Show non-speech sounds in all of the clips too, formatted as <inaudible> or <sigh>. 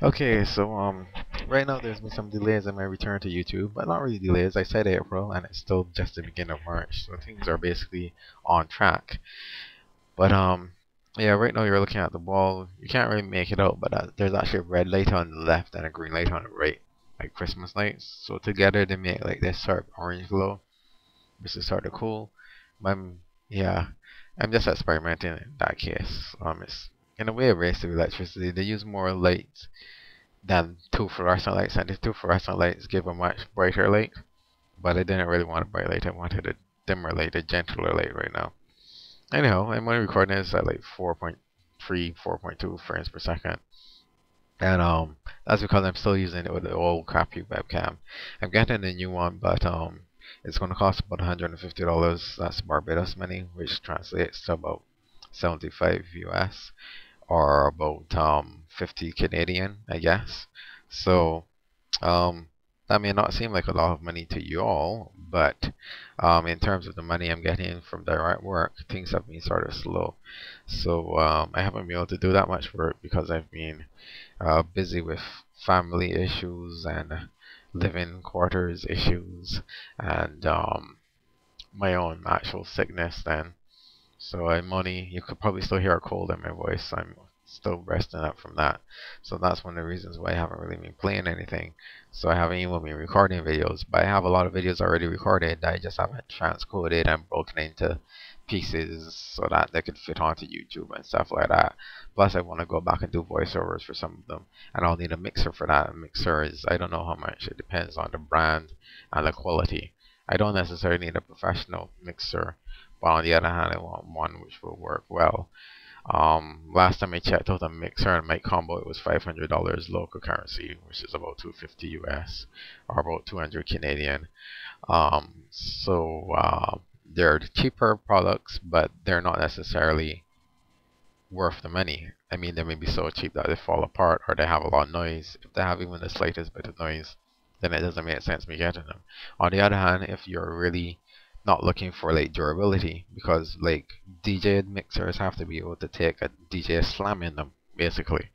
Okay, so um, right now there's been some delays in my return to YouTube, but not really delays. I said April, and it's still just the beginning of March, so things are basically on track. But um, yeah, right now you're looking at the wall. You can't really make it out, but uh, there's actually a red light on the left and a green light on the right, like Christmas lights. So together they make like this sort of orange glow, which is sort of cool. But yeah, I'm just experimenting in that case. Um, it's in a way waste of electricity. They use more light than two fluorescent lights, and the two fluorescent lights give a much brighter light. But I didn't really want a bright light. I wanted a dimmer light, a gentler light right now. Anyhow, I'm only recording this at like 4.3, 4.2 frames per second. And um, that's because I'm still using it with the old crappy webcam. I'm getting a new one, but um, it's going to cost about $150. That's Barbados money, which translates to about 75 US or about um 50 Canadian, I guess. So um that may not seem like a lot of money to you all, but um, in terms of the money I'm getting from direct work, things have been sort of slow. So um, I haven't been able to do that much work because I've been uh, busy with family issues and living quarters issues and um, my own actual sickness then. So I'm only, you could probably still hear a cold in my voice. I'm still resting up from that. So that's one of the reasons why I haven't really been playing anything. So I haven't even been recording videos. But I have a lot of videos already recorded that I just haven't transcoded and broken into pieces so that they could fit onto YouTube and stuff like that. Plus I want to go back and do voiceovers for some of them. And I'll need a mixer for that. A mixer is, I don't know how much. It depends on the brand and the quality. I don't necessarily need a professional mixer. But on the other hand, I want one which will work well. Um, last time I checked out a mixer and mic combo, it was $500 local currency, which is about 250 US or about 200 Canadian. Um, so uh, they're cheaper products, but they're not necessarily worth the money. I mean, they may be so cheap that they fall apart or they have a lot of noise. If they have even the slightest bit of noise, then it doesn't make sense me getting them. On the other hand, if you're really not looking for like durability because like DJ mixers have to be able to take a DJ slam in them basically.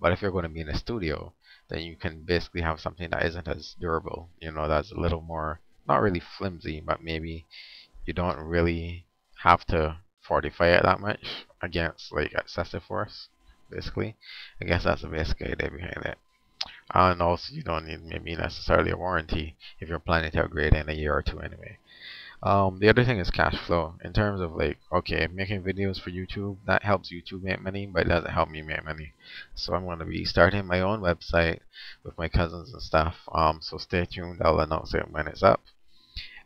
But if you're going to be in a studio, then you can basically have something that isn't as durable. You know, that's a little more not really flimsy, but maybe you don't really have to fortify it that much against like excessive force. Basically, I guess that's the basic idea behind it. And also, you don't need maybe necessarily a warranty if you're planning to upgrade in a year or two anyway. Um, the other thing is cash flow. In terms of like, okay, making videos for YouTube, that helps YouTube make money, but it doesn't help me make money. So I'm going to be starting my own website with my cousins and stuff. Um, so stay tuned. I'll announce it when it's up.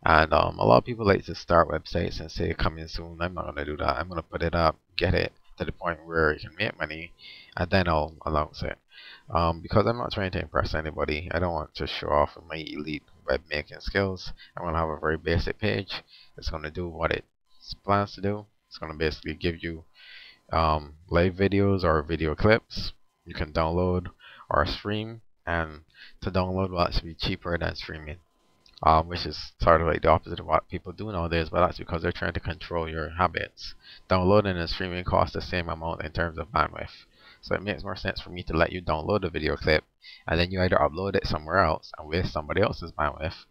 And um, a lot of people like to start websites and say coming soon. I'm not going to do that. I'm going to put it up, get it to the point where it can make money, and then I'll announce it. Um, because I'm not trying to impress anybody. I don't want to show off my elite web making skills. I'm to have a very basic page. It's going to do what it plans to do. It's going to basically give you um, live videos or video clips you can download or stream. And to download will actually be cheaper than streaming. Um, which is sort of like the opposite of what people do nowadays, but that's because they're trying to control your habits. Downloading and streaming cost the same amount in terms of bandwidth. So it makes more sense for me to let you download a video clip and then you either upload it somewhere else and waste somebody else's bandwidth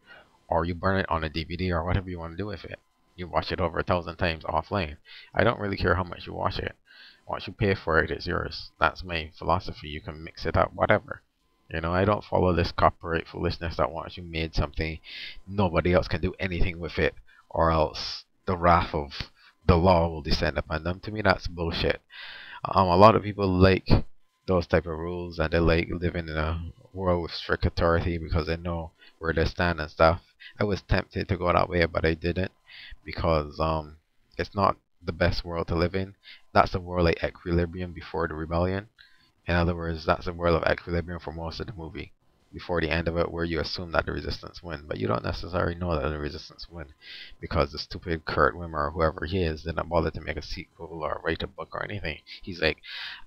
or you burn it on a DVD or whatever you want to do with it. You watch it over a thousand times offline. I don't really care how much you watch it. Once you pay for it, it's yours. That's my philosophy. You can mix it up, whatever. You know, I don't follow this copyright foolishness that once you made something, nobody else can do anything with it, or else the wrath of the law will descend upon them. To me, that's bullshit. Um, a lot of people like those type of rules and they like living in a world with strict authority because they know where they stand and stuff. I was tempted to go that way, but I didn't because um, it's not the best world to live in. That's the world like equilibrium before the rebellion. In other words, that's the world of equilibrium for most of the movie before the end of it where you assume that the resistance win, but you don't necessarily know that the resistance win because the stupid Kurt Wimmer or whoever he is didn't bother to make a sequel or write a book or anything. He's like,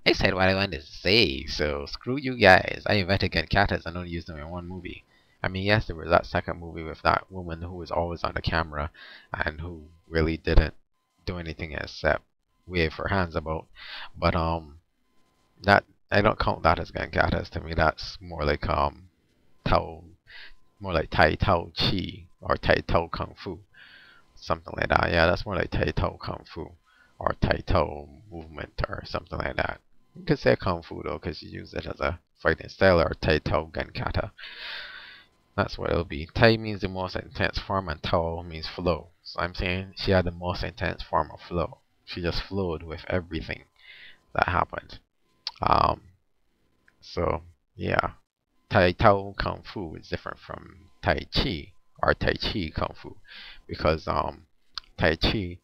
I said what I wanted to say, so screw you guys. I invented Gun Katas and only used them in one movie. I mean, yes, there was that second movie with that woman who was always on the camera and who really didn't do anything except wave her hands about. But um, that I don't count that as Gun Katas. To me, that's more like um, Tao, more like Tai Tao Chi or Tai Tao Kung Fu, something like that. Yeah, that's more like Tai Tao Kung Fu or Tai Tao movement or something like that. You could say Kung Fu though, because you use it as a fighting style or Tai Tao Gun Kata. That's what it'll be. Tai means the most intense form and Tao means flow. So I'm saying she had the most intense form of flow. She just flowed with everything that happened. Um, so yeah, Tai Tao Kung Fu is different from Tai Chi or Tai Chi Kung Fu because um, Tai Chi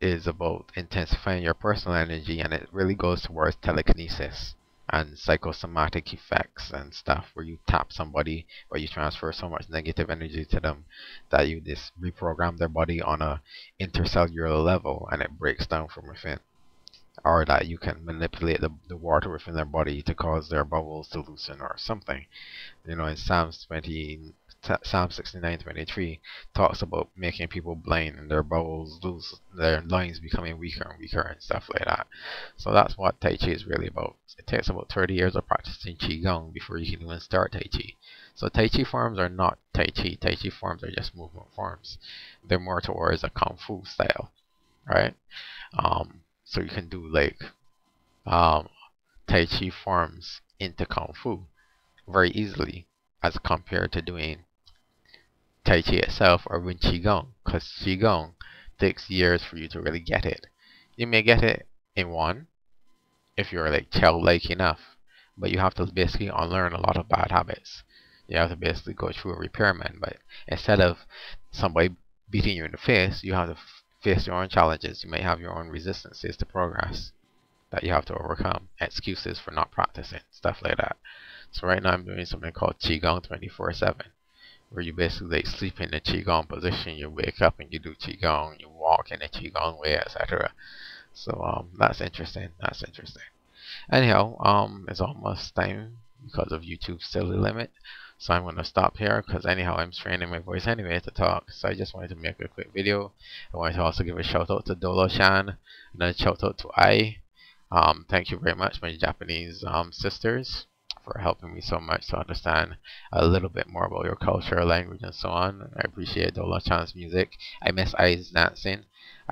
is about intensifying your personal energy and it really goes towards telekinesis and psychosomatic effects and stuff where you tap somebody or you transfer so much negative energy to them that you just reprogram their body on a intercellular level and it breaks down from within or that you can manipulate the, the water within their body to cause their bubbles to loosen or something you know in psalms 20 Psalm 69:23 talks about making people blind and their bowels lose, their lungs becoming weaker and weaker and stuff like that. So that's what Tai Chi is really about. It takes about 30 years of practicing Qigong before you can even start Tai Chi. So Tai Chi forms are not Tai Chi. Tai Chi forms are just movement forms. They're more towards a Kung Fu style, right? Um, so you can do like um, Tai Chi forms into Kung Fu very easily as compared to doing Tai Chi itself or Wing Qigong, because Qigong takes years for you to really get it. You may get it in one, if you're like childlike enough, but you have to basically unlearn a lot of bad habits. You have to basically go through a repairman, but instead of somebody beating you in the face, you have to face your own challenges. You may have your own resistances to progress that you have to overcome, excuses for not practicing, stuff like that. So right now I'm doing something called Qigong 24-7 where you basically sleep in the qigong position, you wake up and you do qigong, you walk in the qigong way, etc. So um, that's interesting. That's interesting. Anyhow, um, it's almost time because of YouTube's silly limit. So I'm going to stop here because anyhow I'm straining my voice anyway to talk. So I just wanted to make a quick video. I wanted to also give a shout out to Dolo-chan and a shout out to I. Um, thank you very much my Japanese um, sisters for helping me so much to understand a little bit more about your culture, language, and so on. I appreciate Dolo Chan's music. I miss I's dancing,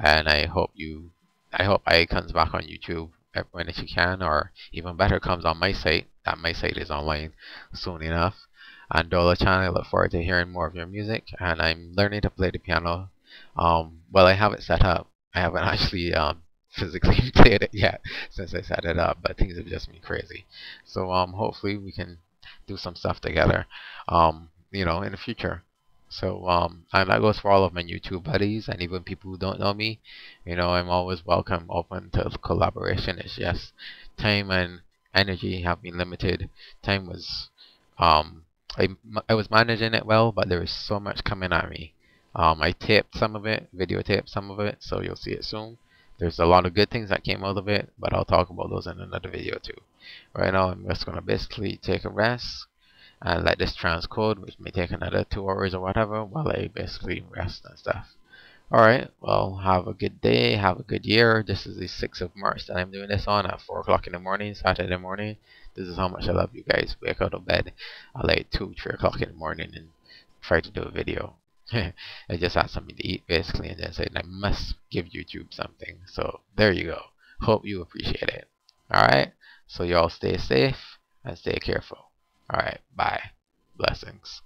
and I hope you, I hope I comes back on YouTube when she can, or even better, comes on my site. That my site is online soon enough. And Dola-chan, I look forward to hearing more of your music, and I'm learning to play the piano. Um, well, I have it set up. I haven't <laughs> actually um, physically <laughs> played it yet since I set it up, but things have just been crazy. So um, hopefully we can do some stuff together, um, you know, in the future. So um, and that goes for all of my YouTube buddies and even people who don't know me. You know, I'm always welcome, open to collaboration. It's just time and energy have been limited. Time was, um, I, I was managing it well, but there was so much coming at me. Um, I taped some of it, videotaped some of it, so you'll see it soon. There's a lot of good things that came out of it, but I'll talk about those in another video too. Right now, I'm just going to basically take a rest and let this transcode, which may take another two hours or whatever, while I basically rest and stuff. Alright, well, have a good day, have a good year. This is the 6th of March that I'm doing this on at 4 o'clock in the morning, Saturday morning. This is how much I love you guys. Wake out of bed at like 2, 3 o'clock in the morning and try to do a video. <laughs> I just had something to eat basically and then said I must give YouTube something. So there you go. Hope you appreciate it. Alright? So y'all stay safe and stay careful. Alright, bye. Blessings.